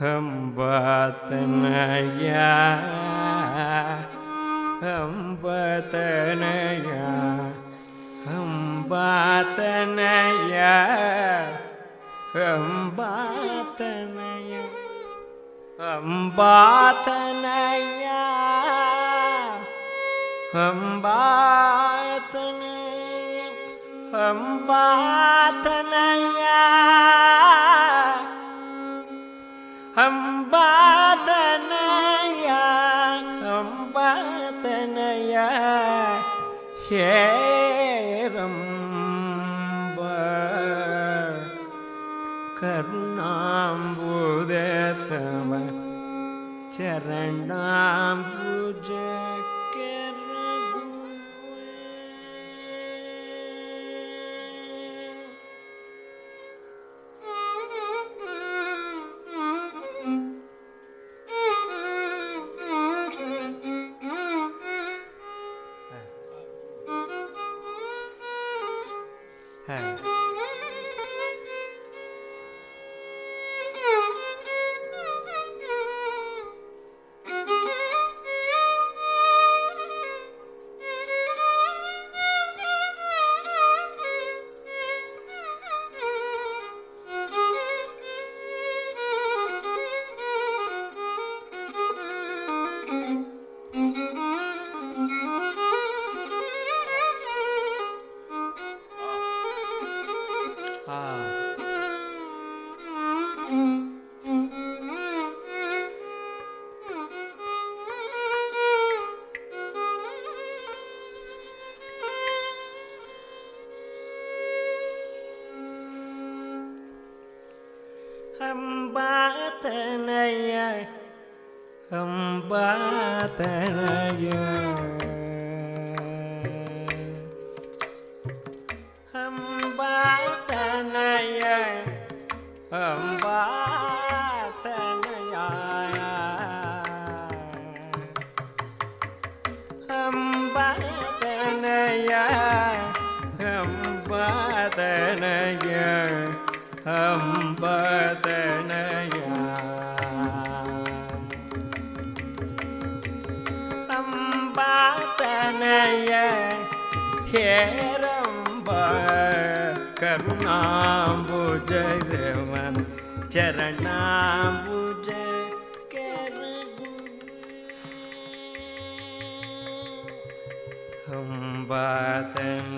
അമ്പത്തനയ അമ്പത്തനയ അമ്പത്തനയ അമ്പത്തനയ അമ്പത്തനയ അമ്പത്തനയ അമ്പത്തനയ അമ്പാതനയ അമ്പാതനയ ഹേരം കരുണാംബുദ തവ ചരണാംബുജ. hầm ba thế này hầm ba thế này Heramba करुणाम्बुजरवं चरणाम्बुज करम्बातम्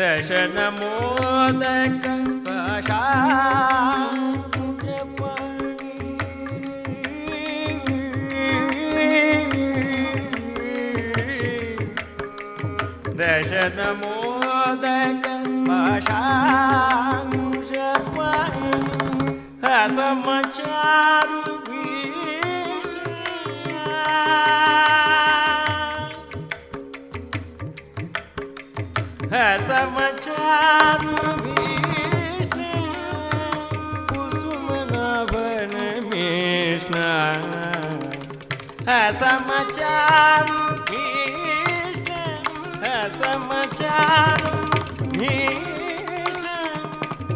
दशनमोदक दशनमोदक पशां समचा समाचार कुसुमचार समाचारीष्ण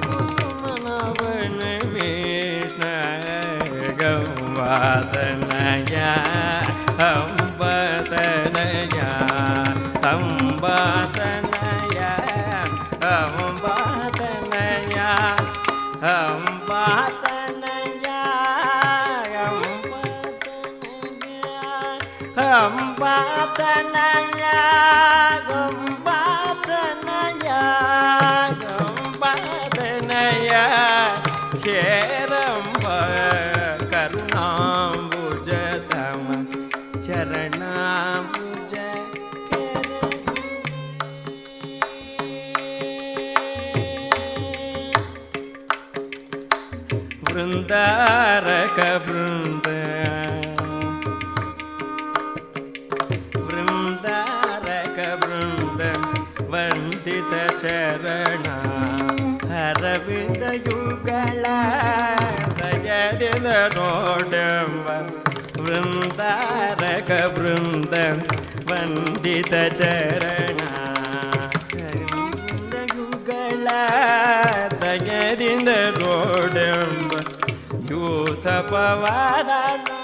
कुसुम गौवादनया கருணாம் वन्दित चरण हरविन्दयुगल दयदिन नोडम्ब वृन्दारक वृन्द वन्दित चरण हरविन्दयुगल दयदिन नोडम्ब यूथपवादना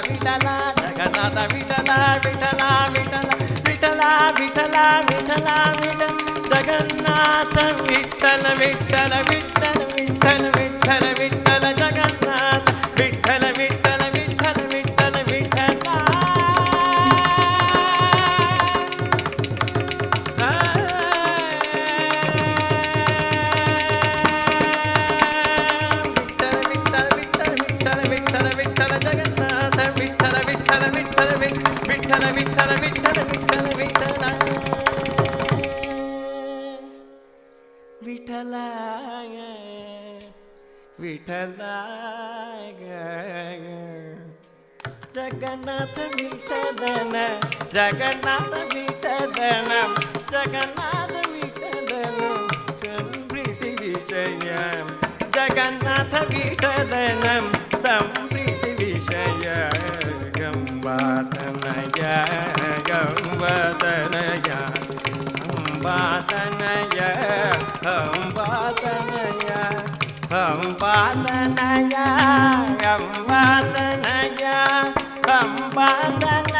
ವಿಠಲ ಜಗನ್ನಾಥ ವಿಠಲ ವಿಠಲ ವಿಠಲ ವಿಠಲ ವಿಠಲ ವಿಠಲ ವಿಠಲ ಜಗನ್ನಾಥ ವಿಠಲ ವಿಠಲ ವಿಠಲ ವಿಠಲ जगन्नाथ मीतन जगन्नाथ गीत जनम् जगन्नाथ मीतन समृद्ध विषय जगन्नाथ गीत समृद्ध विषय गम्बा दम्बनया संवादनया गम् बाल lambang dan